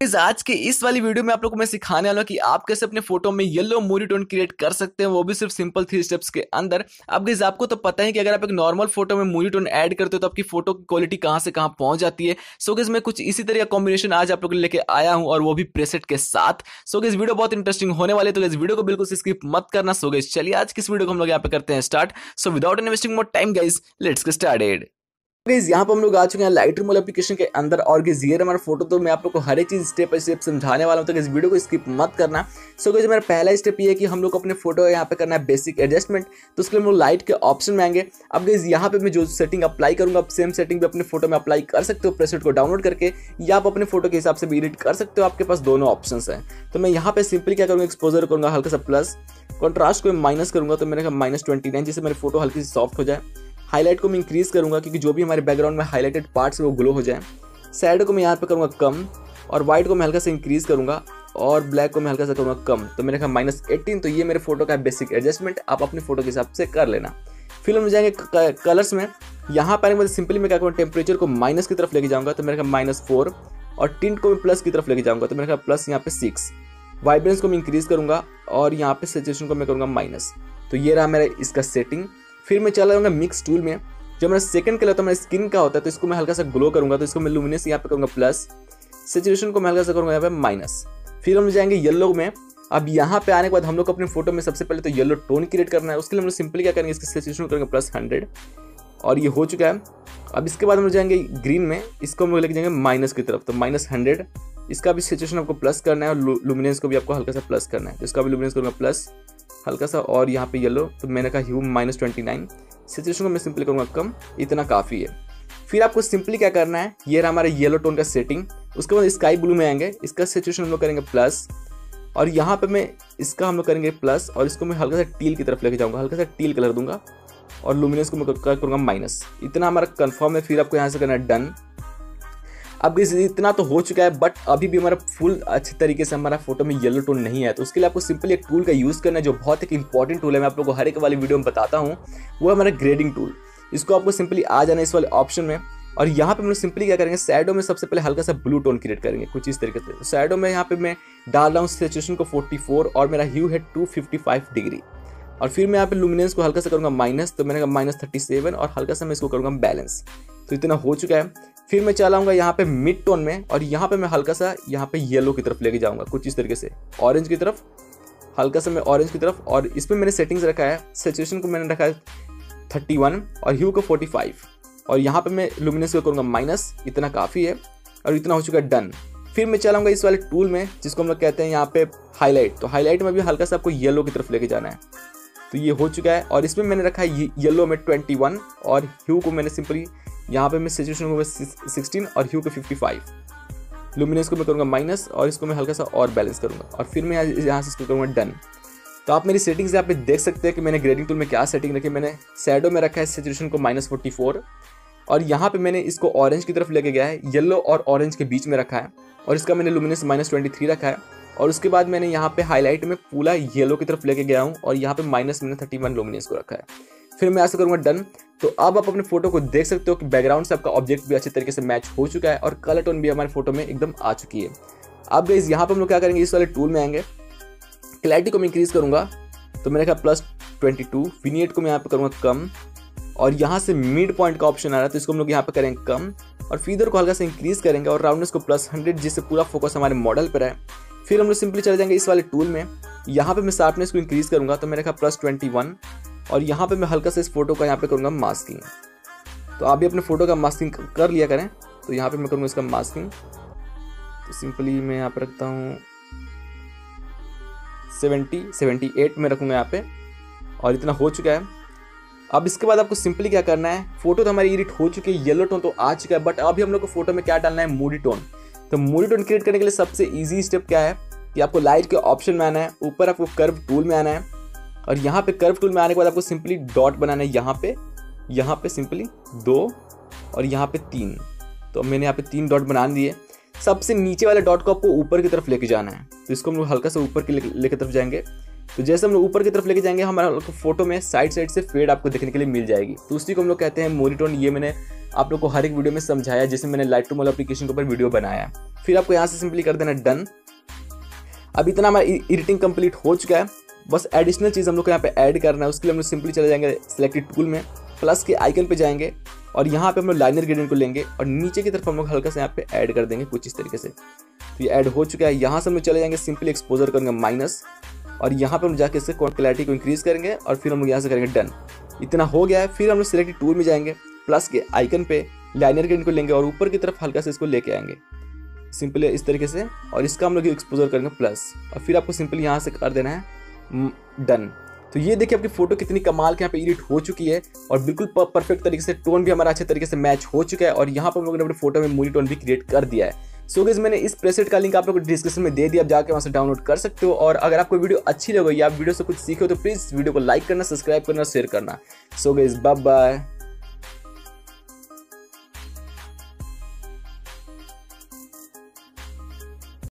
इस आज के इस वाली वीडियो में आप लोगों को मैं सिखाने वाला हूँ कि आप कैसे अपने फ़ोटो में येलो मोरी टोन क्रिएट कर सकते हैं, वो भी सिर्फ़ सिंपल थ्री स्टेप्स के अंदर। अब गैस आपको तो पता है कि अगर आप एक नॉर्मल फ़ोटो में मोरी टोन ऐड करते हो तो आपकी फ़ोटो की क्वालिटी कहाँ से कहाँ पहुँच जाती है। सो गैस मैं कुछ इसी तरह का कॉम्बिनेशन आज आप लोग लेके आया हूँ और वो भी प्रेसेट के साथ। सो गैस वीडियो बहुत इंटरेस्टिंग होने वाले तो इस वीडियो को बिल्कुल स्किप मत करना। सो गैस चलिए आज किस वीडियो को हम लोग यहाँ पे करते हैं start so without investing more time guys let's started guys यहाँ पर हम लोग आ चुके हैं लाइट रूम एप्लीकेशन के अंदर और गाइज़ ये हमारा फ़ोटो तो मैं आप लोग को हर एक चीज़ स्टेप बाई स्टेप समझाने वाला हूँ तो इस वीडियो को स्किप मत करना। सो गाइज़ मेरा पहला स्टेप ये है कि हम लोग अपने फ़ोटो यहाँ पे करना है बेसिक एडजस्टमेंट तो उसके लिए हम लोग लाइट के ऑप्शन में आएँगे। अब गाइज़ यहाँ पे मैं जो सेटिंग अप्लाई करूँगा सेम सेटिंग भी अपने फ़ोटो में अप्लाई कर सकते हो प्रेसेट को डाउनलोड करके, या आप अपने फ़ोटो के हिसाब से भी एडिट कर सकते हो, आपके पास दोनों ऑप्शन है। तो मैं यहाँ पे सिंपली क्या करूँगा एक्सपोजर करूँगा, हल्का सा प्लस कॉन्ट्रास्ट को माइनस करूँगा तो मेरे माइनस ट्वेंटी नाइन जिससे मेरी फ़ोटो हल्की सॉफ्ट हो जाए। हाईलाइट को मैं इंक्रीज करूँगा क्योंकि जो भी हमारे बैकग्राउंड में हाईलाइटेड पार्ट्स वो ग्लो हो जाए। सैड को मैं यहाँ पे करूँगा कम और व्हाइट को मैं हल्का से इंक्रीज करूँगा और ब्लैक को मैं हल्का सा करूँगा कम। तो मेरे ख्याल माइनस एट्टीन तो ये मेरे फ़ोटो का बेसिक एडजस्टमेंट आप अपने फ़ोटो के हिसाब से कर लेना। फिर हम जाएँगे कलर्स में। यहाँ पर मुझे सिंपली मैं क्या करूँगा टेम्परेचर को माइनस की तरफ़ लेके जाऊँगा तो मेरे ख्याल माइनस फोर और टिंट को मैं प्लस की तरफ़ लेके जाऊँगा तो मेरे ख्याल प्लस यहाँ पे सिक्स वाइब्रेंस को मैं इंक्रीज करूँगा और यहाँ पे सेचुएशन को मैं करूँगा माइनस तो ये रहा मेरा इसका सेटिंग फिर मैं चला जाऊँगा मिक्स टूल में। जो मेरा सेकंड कलर तो मेरा स्किन का होता है तो इसको मैं हल्का सा ग्लो करूँगा तो इसको मैं लुमिनस यहाँ पे करूँगा प्लस सेचुरेशन को मैं हल्का सा करूँगा यहाँ पे माइनस फिर हम जाएँगे येलो में। अब यहाँ पे आने के बाद हम लोग अपने फ़ोटो में सबसे पहले तो येलो टोन क्रिएट करना है। उसके लिए हम लोग सिंपली क्या करेंगे, इसके सेचुरेशन करेंगे प्लस हंड्रेड और ये हो चुका है। अब इसके बाद हम लोग जाएँगे ग्रीन में। इसको हम लोग लेके जाएँगे माइनस की तरफ़। तो माइनस हंड्रेड इसका भी सिचुएशन आपको प्लस करना है और लुमिनेंस को भी आपको हल्का सा प्लस करना है। तो इसका भी लुमिनेंस करूँगा प्लस हल्का सा और यहाँ पे येलो तो मैंने कहा ह्यू माइनस ट्वेंटी नाइन सिचुएशन को मैं सिंपली करूँगा, कम इतना काफ़ी है। फिर आपको सिंपली क्या करना है? ये रहा हमारा येलो टोन का सेटिंग उसके बाद स्काई ब्लू में आएँगे। इसका सिचुएशन हम लोग करेंगे प्लस और यहाँ पे मैं इसका हम लोग करेंगे प्लस और इसको मैं हल्का सा टील की तरफ़ लेके जाऊँगा। हल्का सा टील कलर दूँगा। और लुमिनस को मैं करूँगा? माइनस इतना हमारा कन्फर्म है। फिर आपको यहाँ से करना है डन अब इतना तो हो चुका है बट अभी भी हमारा फुल अच्छे तरीके से हमारा फ़ोटो में येलो टोन नहीं है। तो उसके लिए आपको सिंपली एक टूल का यूज़ करना है, जो बहुत एक इंपॉर्टेंट टूल है। मैं आप लोगों को हर एक वाली वीडियो में बताता हूँ। वो है हमारा ग्रेडिंग टूल इसको आपको सिंपली आ जाना इस वाले ऑप्शन में। और यहाँ पे हम लोग सिंपली क्या करेंगे सैडो में सबसे पहले हल्का सा ब्लू टोन क्रिएट करेंगे, कुछ इस तरीके से। सैडो में यहाँ पे मैं डाल रहा हूँ सिचुएशन को 44 और मेरा ह्यू है 255 डिग्री और फिर मैं यहाँ पे लुमिनेंस को हल्का सा करूँगा माइनस तो मैंने कहा माइनस थर्टी और हल्का सा मैं इसको करूँगा बैलेंस तो इतना हो चुका है। फिर मैं चलाऊँगा यहाँ पे मिड टोन में और यहाँ पे मैं हल्का सा यहाँ पे येलो की तरफ़ लेके जाऊँगा, कुछ इस तरीके से। ऑरेंज की तरफ़ हल्का सा मैं ऑरेंज की तरफ़ और इसमें मैंने सेटिंग्स रखा है। सेचुएशन को मैंने रखा है थर्टी वन और ह्यू को फोर्टी फाइव और यहाँ पे मैं लुमिनस को करूँगा माइनस इतना काफ़ी है और इतना हो चुका है डन फिर मैं चलाऊँगा इस वाले टूल में, जिसको हम लोग कहते हैं यहाँ पे हाईलाइट तो हाईलाइट में भी हल्का सा आपको येलो की तरफ़ लेके जाना है। तो ये हो चुका है और इसमें मैंने रखा है येलो में ट्वेंटी वन और ह्यू को मैंने सिंपली यहाँ पे मैं सिचुएशन को सिक्सटीन और ह्यू को फिफ्टी फाइव लुमिनेंस को मैं करूँगा माइनस और इसको मैं हल्का सा और बैलेंस करूँगा। और फिर मैं यहाँ से इसको करूँगा डन तो आप मेरी सेटिंग्स यहाँ पे देख सकते हैं कि मैंने ग्रेडिंग टूल में क्या सेटिंग रखी मैंने सैडो में रखा है सिचुएशन को माइनस फोर्टी फोर और यहाँ पे मैंने इसको ऑरेंज की तरफ़ लेके गया है। येलो और ऑरेंज के बीच में रखा है। और इसका मैंने लुमिनस माइनस ट्वेंटी थ्री रखा है। और उसके बाद मैंने यहाँ पे हाईलाइट में पूरा येलो की तरफ़ लेके गया हूँ। और यहाँ पे माइनस मैंने थर्टी वन लुमिनस को रखा है। फिर मैं ऐसा करूँगा डन तो अब आप अपने फ़ोटो को देख सकते हो कि बैकग्राउंड से आपका ऑब्जेक्ट भी अच्छे तरीके से मैच हो चुका है और कलर टोन भी हमारे फ़ोटो में एकदम आ चुकी है. अब गई यहाँ पर हम लोग क्या करेंगे? इस वाले टूल में आएँगे. क्लैरिटी को मैं इंक्रीज करूँगा. तो मैंने कहा प्लस ट्वेंटी टू विनियट को मैं यहाँ पर करूँगा कम. और यहाँ से मिड पॉइंट का ऑप्शन आ रहा है तो इसको हम लोग यहाँ पर करेंगे कम. और फीदर को हल्का से इंक्रीज करेंगे और राउंडनेस को प्लस हंड्रेड जिससे पूरा फोकस हमारे मॉडल पर है. फिर हम लोग सिंपली चले जाएँगे इस वाले टूल में. यहाँ पे मैं शार्पनेस को इंक्रीज करूँगा तो मैंने कहा प्लस ट्वेंटी वन और यहाँ पे मैं हल्का सा इस फ़ोटो का यहाँ पे करूँगा मास्किंग। तो आप भी अपने फ़ोटो का मास्किंग कर लिया करें। तो यहाँ पे मैं करूँगा इसका मास्किंग। तो सिंपली मैं यहाँ पे रखता हूँ। सेवेंटी सेवेंटी एट में रखूँगा यहाँ पे। और इतना हो चुका है। अब इसके बाद आपको सिंपली क्या करना है? फ़ोटो तो हमारी एडिट हो चुकी है, येलो टोन तो आ चुका है, बट अभी हम लोग को फ़ोटो में क्या डालना है? Moody tone. तो मूडी टोन क्रिएट करने के लिए सबसे ईजी स्टेप क्या है? कि आपको लाइट के ऑप्शन में आना है, ऊपर आपको कर्व टूल में आना है। और यहाँ पे कर्व टूल में आने के बाद आपको सिंपली डॉट बनाना है यहाँ पे। यहाँ पे सिंपली दो और यहाँ पे तीन। तो मैंने यहाँ पे तीन डॉट बना दिए सबसे नीचे वाले डॉट को आपको ऊपर की तरफ़ लेके जाना है। तो इसको हम लोग हल्का सा ऊपर की लेकर तरफ़ जाएँगे। तो जैसे हम लोग ऊपर की तरफ़ लेके जाएँगे, हमारा फ़ोटो में साइड साइड से फेड आपको देखने के लिए मिल जाएगी। तो उसी को हम लोग कहते हैं मोरिटोन ये मैंने आप लोग को हर एक वीडियो में समझाया, जैसे मैंने लाइट मोल एप्लीकेशन के ऊपर वीडियो बनाया। फिर आपको यहाँ से सिंपली कर देना डन अब इतना हमारा एडिटिंग कंप्लीट हो चुका है। बस एडिशनल चीज़ हम लोग को यहाँ पे ऐड करना है, उसके लिए हम लोग सिंपली चले जाएँगे सिलेक्टेड टूल में प्लस के आइकन पे जाएँगे, और यहाँ पे हम लोग लाइनर ग्रेडियंट को लेंगे, और नीचे की तरफ़ हम लोग हल्का से यहाँ पे ऐड कर देंगे कुछ इस तरीके से। तो ये ऐड हो चुका है, यहाँ से हम लोग चले जाएँगे सिंपली एक्सपोजर करेंगे माइनस और यहाँ पर हम जाके इससे क्लैरिटी को इंक्रीज करेंगे, और फिर हम लोग यहाँ से करेंगे डन इतना हो गया है, फिर हम लोग सिलेक्टेड टूल में जाएँगे प्लस के आइकन पे लाइनर ग्रेडियंट को लेंगे, और ऊपर की तरफ़ हल्का से इसको लेके आएँगे। सिंपली इस तरीके से, और इसका हम लोग एक्सपोजर करेंगे प्लस और फिर आपको सिंपली यहाँ से कर देना है डन तो ये देखिए आपकी फ़ोटो कितनी कमाल के यहाँ पे एडिट हो चुकी है और बिल्कुल परफेक्ट तरीके से टोन भी हमारा अच्छे तरीके से मैच हो चुका है और यहाँ पर हम लोगों ने अपने फ़ोटो में मूवी टोन भी क्रिएट कर दिया है। सो गज मैंने इस प्रेसेट का लिंक आप लोग डिस्क्रिप्शन में दे दिया, आप जाकर वहाँ से डाउनलोड कर सकते हो और अगर आपको वीडियो अच्छी लगे या आप वीडियो से कुछ सीखे हो तो प्लीज़ वीडियो को लाइक करना सब्सक्राइब करना शेयर करना। So gauge bye bye